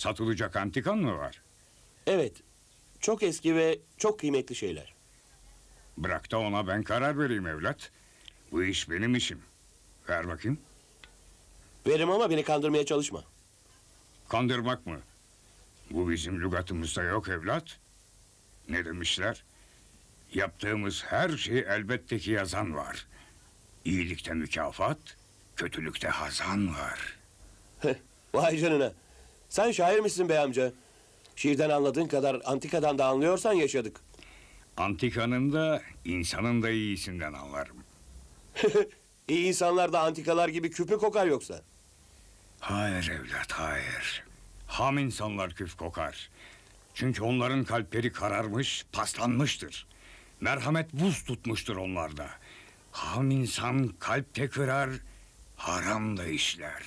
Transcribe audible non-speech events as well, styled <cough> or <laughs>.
Satılacak antikan mı var? Evet. Çok eski ve çok kıymetli şeyler. Bırak da ona ben karar vereyim evlat. Bu iş benim işim. Ver bakayım. Verim ama beni kandırmaya çalışma. Kandırmak mı? Bu bizim lügatımızda yok evlat. Ne demişler? Yaptığımız her şey elbette ki yazan var. İyilikte mükafat, kötülükte hazan var. Vay canına. Sen şair misin bey amca? Şiirden anladığın kadar antikadan da anlıyorsan yaşadık. Antikanın da insanın da iyisinden anlarım. <laughs> İyi insanlar da antikalar gibi küpü kokar yoksa. Hayır evlat, hayır. Ham insanlar küf kokar. Çünkü onların kalpleri kararmış, paslanmıştır. Merhamet buz tutmuştur onlarda. Ham insan kalpte kırar, haram da işler.